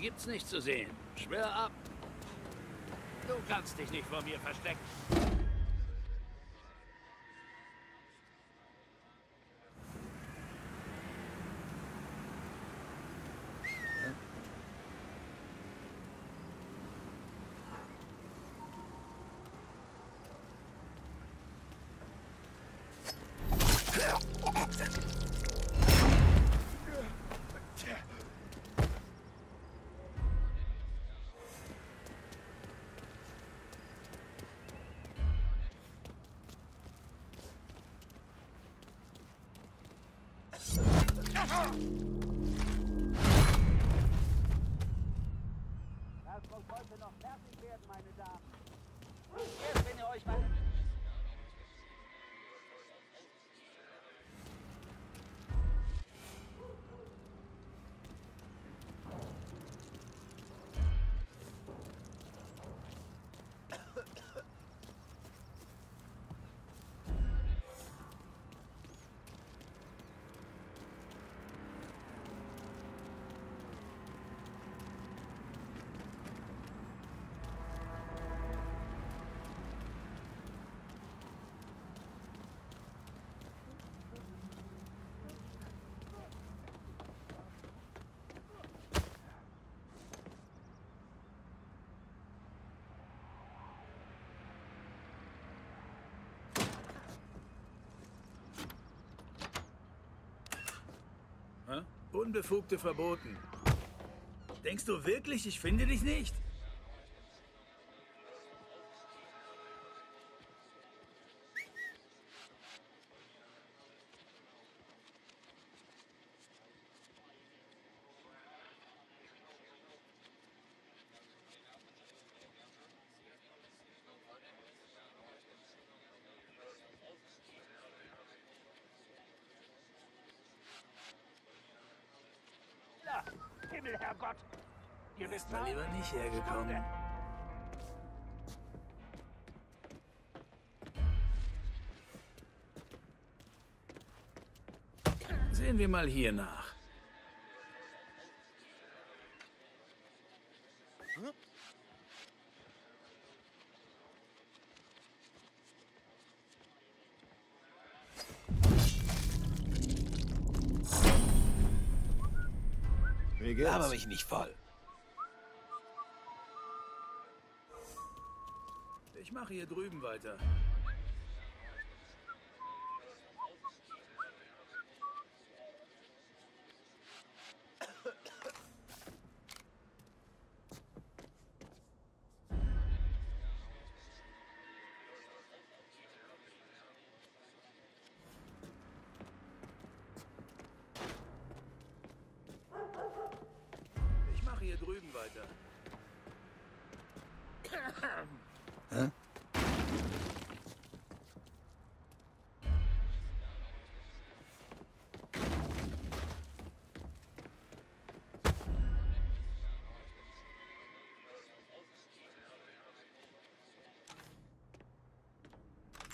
Gibt's nichts zu sehen. Schwör ab. Du kannst dich nicht vor mir verstecken. Unbefugte verboten. Denkst du wirklich, ich finde dich nicht? Himmel, Herrgott! Ihr wisst Mal lieber nicht hergekommen. Sehen wir mal hier nach. Wie geht's? Aber mich nicht voll. Ich mache hier drüben weiter. Weiter.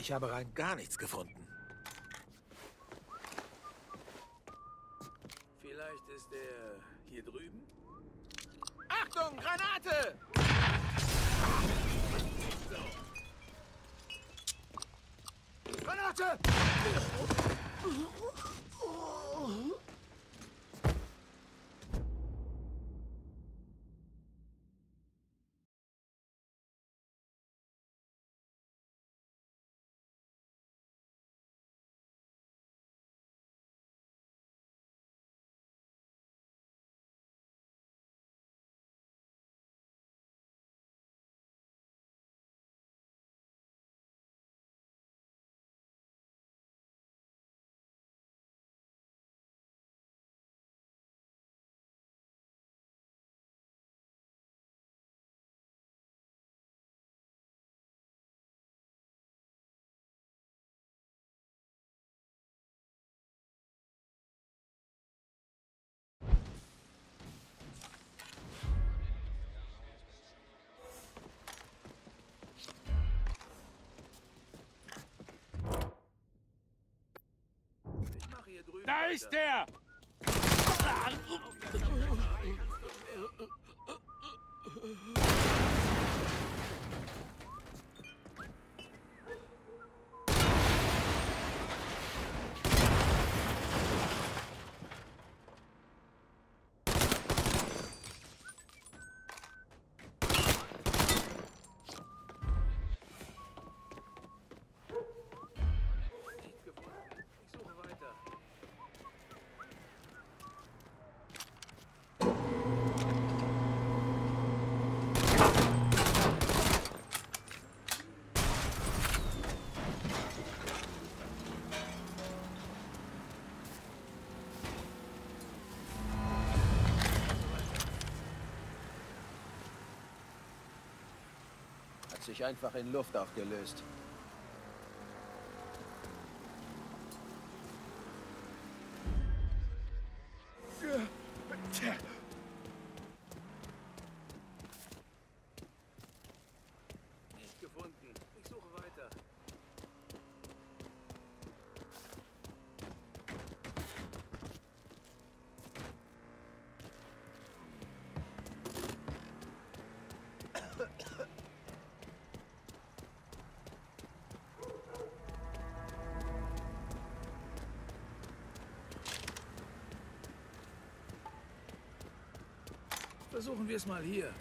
Ich habe rein gar nichts gefunden. Leute! Granate! Da ist der! Sich einfach in Luft aufgelöst. Versuchen wir es mal hier. An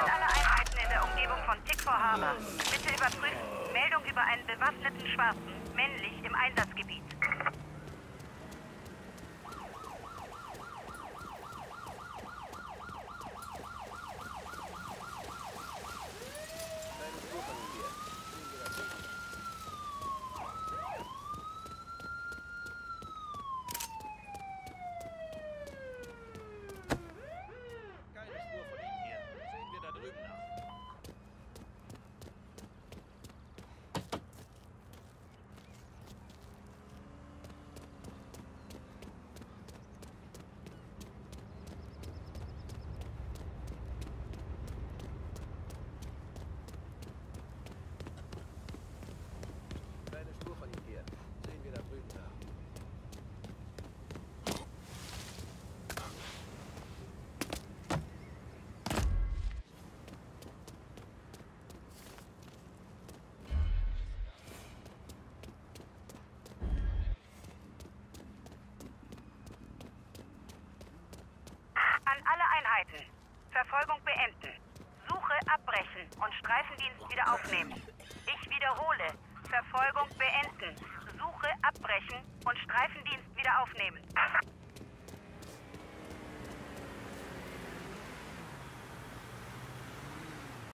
alle Einheiten in der Umgebung von Tickfor Harbor. Bitte überprüfen. Meldung über einen bewaffneten Schwarzen, männlich im Einsatzgebiet. Keine Spur von ihm hier. Sehen wir das nicht? Keine Spur von ihm hier. Sehen wir da drüben nach. Keine Spur von ihm hier. Sehen wir da drüben nach. An Einheiten. Verfolgung beenden. Suche abbrechen und Streifendienst wieder aufnehmen. Ich wiederhole. Verfolgung beenden. Suche abbrechen und Streifendienst wieder aufnehmen.